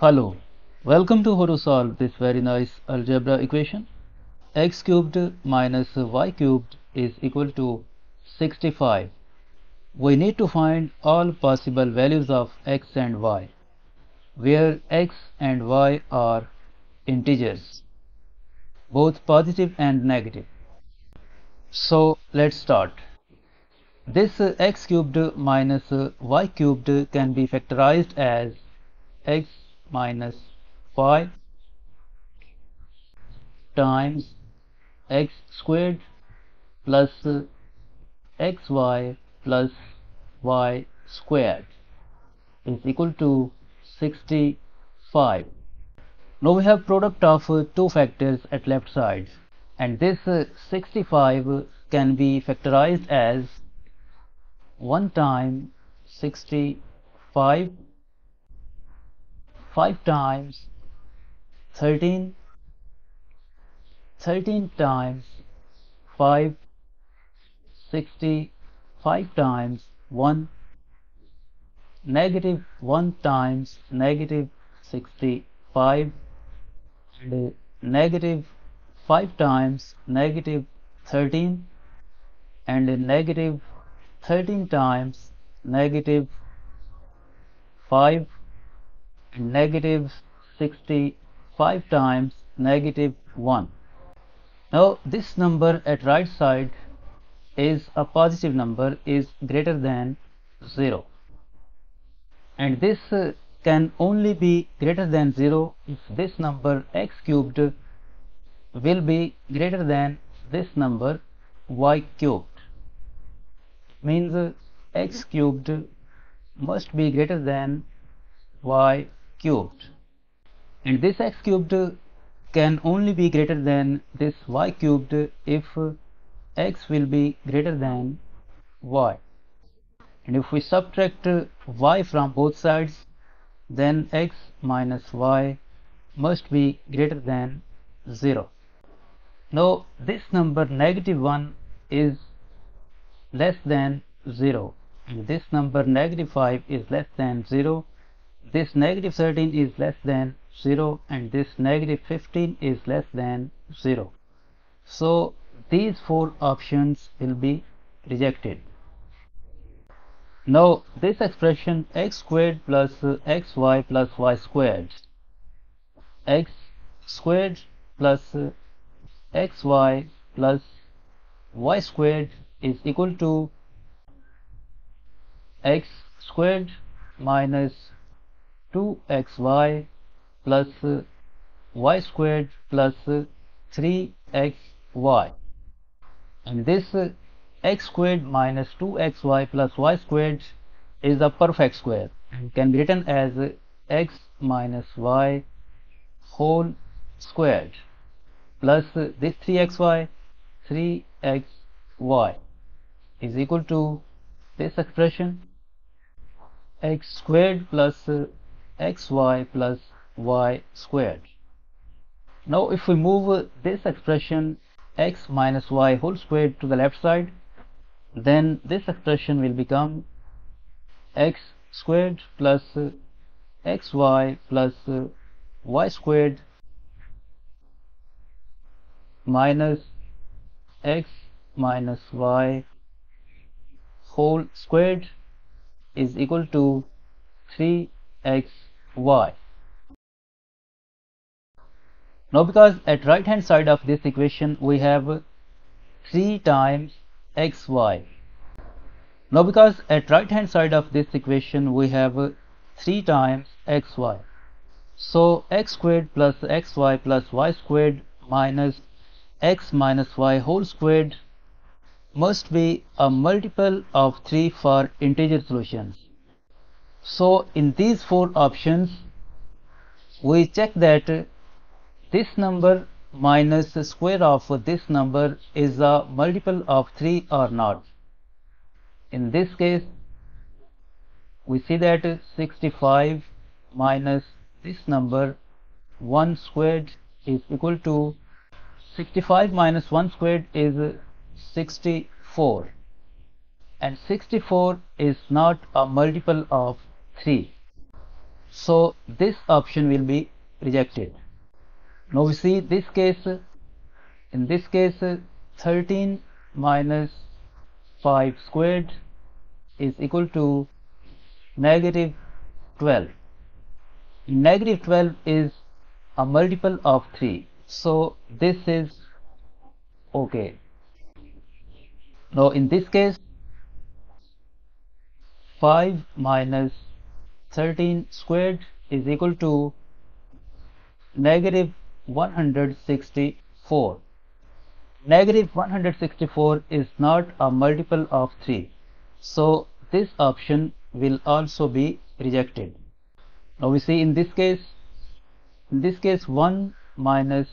Hello, welcome to how to solve this very nice algebra equation. x cubed minus y cubed is equal to 65. We need to find all possible values of x and y, where x and y are integers, both positive and negative. So let's start. This x cubed minus y cubed can be factorized as x minus 5 times x squared plus xy plus y squared is equal to 65. Now we have product of two factors at left side and this 65 can be factorized as 1 time 65 5 times 13 13 times 5 60 5 times 1 negative 1 times negative 65 and negative 5 times negative 13 and negative 13 times negative 5 negative 65 times negative 1 now this number at right side is a positive number is greater than 0 and this uh, can only be greater than 0 if this number x cubed will be greater than this number y cubed. Means uh, x cubed must be greater than y cubed. And this x cubed can only be greater than this y cubed if x will be greater than y. And if we subtract y from both sides then x minus y must be greater than 0 now this number negative 1 is less than 0 and this number negative 5 is less than 0 this negative 13 is less than 0 and this negative 15 is less than 0 so these four options will be rejected. Now this expression x squared plus xy plus y squared. x squared plus xy plus y squared is equal to x squared minus 2xy plus y squared plus 3xy and this x squared minus 2xy plus y squared is a perfect square and can be written as x minus y whole squared plus this 3xy 3xy is equal to this expression. X squared plus xy plus y squared. Now if we move this expression x minus y whole squared to the left side then this expression will become x squared plus xy plus y squared minus x minus y whole squared is equal to 3x y. Now because at right hand side of this equation we have 3 times xy. Now because at right hand side of this equation we have 3 times xy. So x squared plus xy plus y squared minus x minus y whole squared must be a multiple of 3 for integer solutions. So in these four options we check that this number minus the square of this number is a multiple of 3 or not. In this case we see that 65 minus this number 1 squared is equal to 65 minus 1 squared is 64 and 64 is not a multiple of 3 so this option will be rejected. Now we see this case in this case 13 minus 5 squared is equal to negative 12 negative 12 is a multiple of 3 so this is okay. Now in this case 5 minus 13 squared is equal to negative 164 negative 164 is not a multiple of 3 so this option will also be rejected. Now we see in this case in this case 1 minus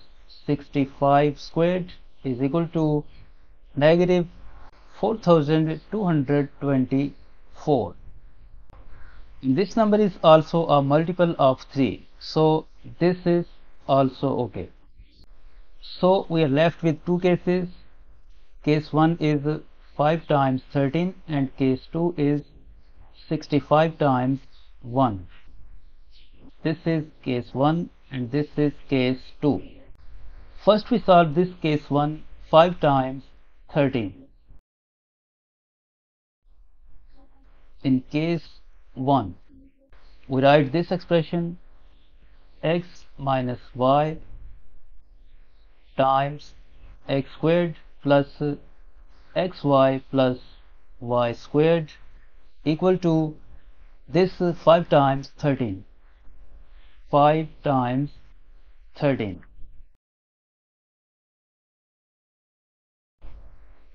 65 squared is equal to negative 4224 this number is also a multiple of 3 so this is also okay. So we are left with two cases. Case 1 is 5 times 13 and case 2 is 65 times 1 this is case 1 and this is case 2 first we solve this case 1 5 times 13 in case 1 we write this expression x minus y times x squared plus uh, xy plus y squared equal to this uh, 5 times 13 5 times 13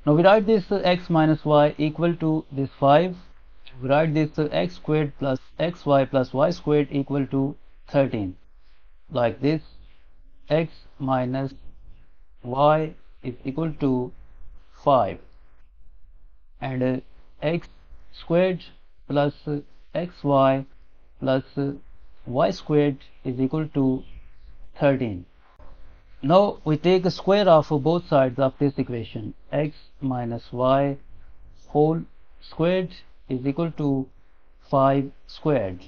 now we write this uh, x minus y equal to this 5 we write this x squared plus xy plus y squared equal to 13 like this x minus y is equal to 5 and uh, x squared plus xy plus y squared is equal to 13 now we take the square of both sides of this equation x minus y whole squared is equal to 5 squared.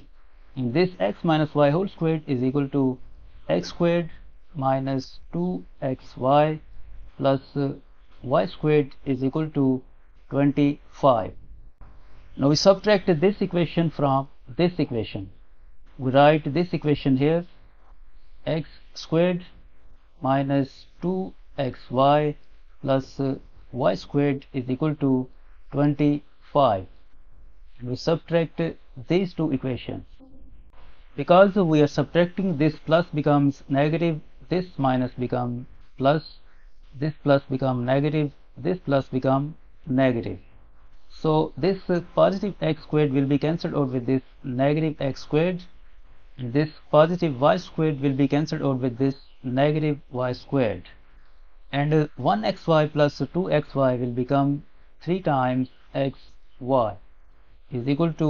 And this x minus y whole squared is equal to x squared minus 2xy plus uh, y squared is equal to 25 now we subtract this equation from this equation. We write this equation here x squared minus 2xy plus uh, y squared is equal to 25 we subtract these two equations. Because we are subtracting this plus becomes negative this minus become plus this plus become negative this plus become negative. So this positive x squared will be cancelled out with this negative x squared. This positive y squared will be cancelled out with this negative y squared. And 1xy plus 2xy will become 3 times xy is equal to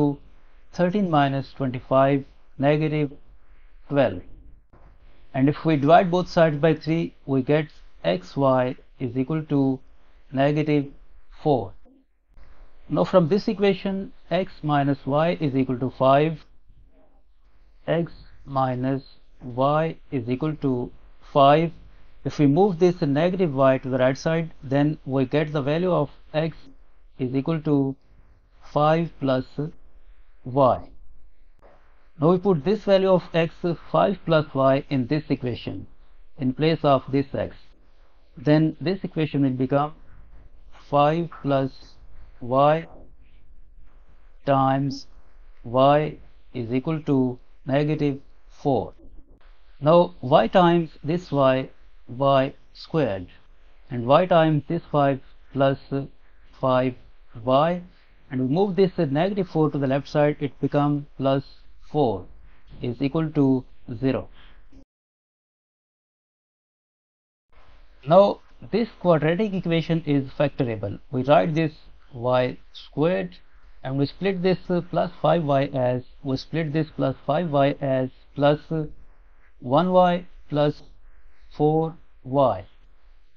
13 minus 25 negative 12 and if we divide both sides by 3 we get xy is equal to negative 4 now from this equation x minus y is equal to 5 x minus y is equal to 5 if we move this negative y to the right side then we get the value of x is equal to 5 plus y. Now we put this value of x 5 plus y in this equation in place of this x. Then this equation will become 5 plus y times y is equal to negative 4 now y times this y y squared and y times this 5 plus 5y and we move this negative 4 to the left side it becomes plus 4 is equal to 0 now this quadratic equation is factorable. We write this y squared and we split this plus 5y as we split this plus 5y as plus 1y plus 4y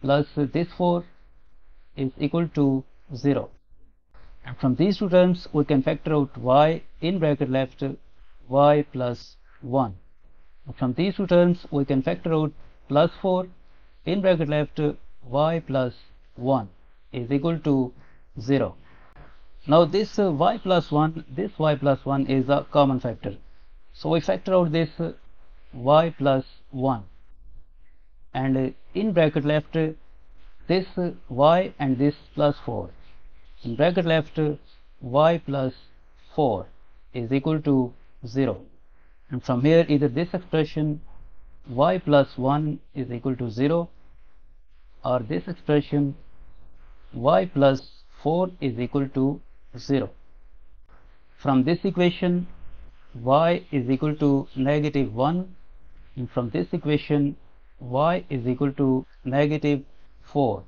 plus this 4 is equal to 0 and from these two terms we can factor out y in bracket left y plus 1 from these two terms we can factor out plus 4 in bracket left y plus 1 is equal to 0 now this uh, y plus 1 this y plus 1 is a common factor. So we factor out this uh, y plus 1 and uh, in bracket left this uh, y and this plus 4 in bracket left y plus 4 is equal to 0 and from here either this expression y plus 1 is equal to 0 or this expression y plus 4 is equal to 0 from this equation y is equal to negative 1 and from this equation y is equal to negative 4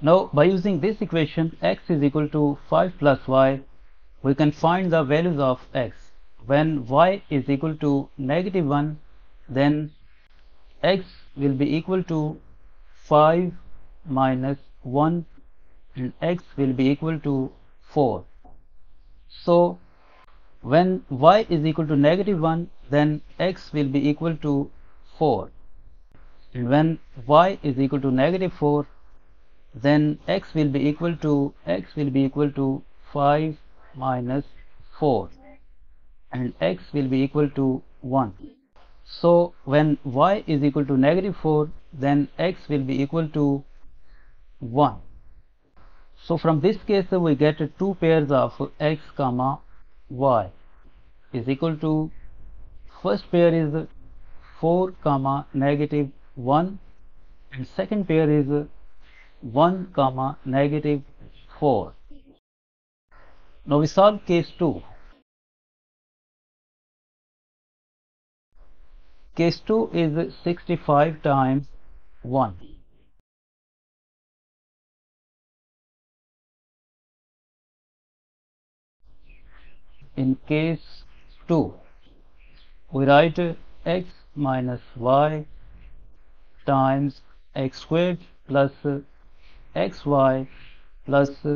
now by using this equation x is equal to 5 plus y we can find the values of x. When y is equal to negative 1 then x will be equal to 5 minus 1 and x will be equal to 4 so when y is equal to negative 1 then x will be equal to 4 and when y is equal to negative 4 then x will be equal to x will be equal to 5 minus 4 and x will be equal to 1 so when y is equal to negative 4 then x will be equal to 1 so from this case we get two pairs of x comma y is equal to first pair is 4 comma negative 1 and second pair is 1 comma negative 4 now we solve case 2 case 2 is 65 times 1 in case 2 we write x minus y times x squared plus xy plus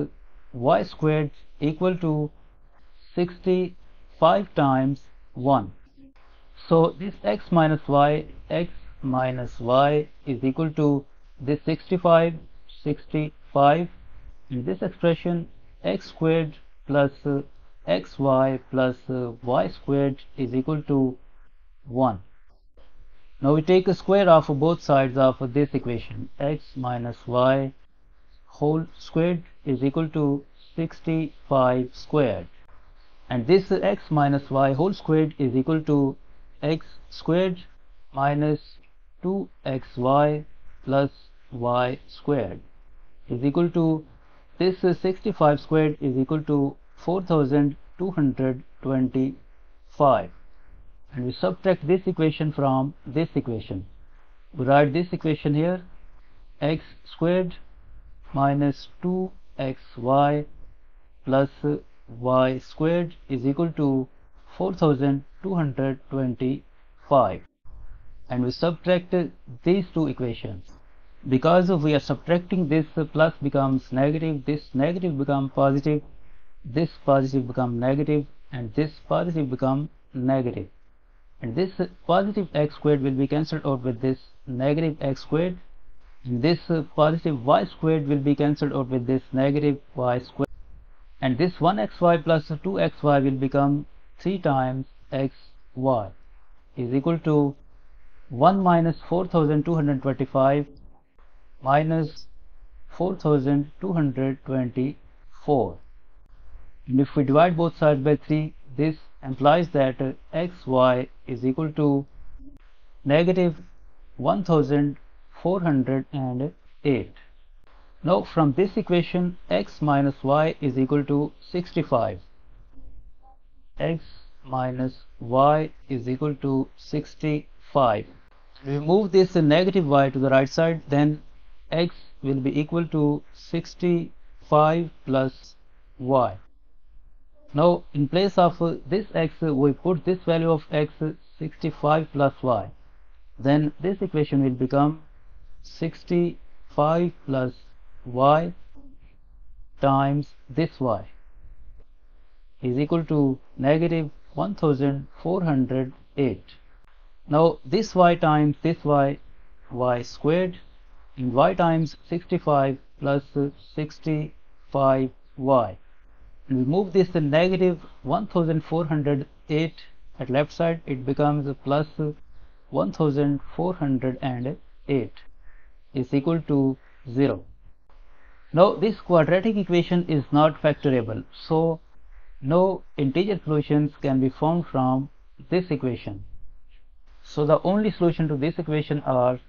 y squared equal to 65 times 1 so this x minus y x minus y is equal to this 65 65 in this expression x squared plus xy plus y squared is equal to 1 now we take a square of both sides of this equation x minus y whole squared is equal to 65 squared. And this x minus y whole squared is equal to x squared minus 2xy plus y squared is equal to this 65 squared is equal to 4225 and we subtract this equation from this equation. We write this equation here x squared minus 2xy plus y squared is equal to 4225 and we subtract these two equations. Because we are subtracting this plus becomes negative this negative become positive this positive become negative and this positive become negative. And this positive x squared will be cancelled out with this negative x squared this uh, positive y squared will be cancelled out with this negative y squared. And this 1xy plus 2xy will become 3 times xy is equal to 1 minus 4225 minus 4224 and if we divide both sides by 3 this implies that uh, xy is equal to negative 1408 now from this equation x minus y is equal to 65 x minus y is equal to 65 we move this negative y to the right side then x will be equal to 65 plus y. Now in place of this x we put this value of x 65 plus y. Then this equation will become 65 plus y times this y is equal to negative 1408 now this y times this y y squared and y times 65 plus 65y and we move this negative 1408 at left side it becomes plus 1408 is equal to 0 now this quadratic equation is not factorable. So no integer solutions can be found from this equation. So the only solution to this equation are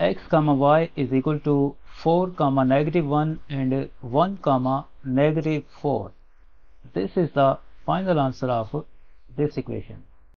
x comma y is equal to 4 comma negative 1 and 1 comma negative 4 this is the final answer of this equation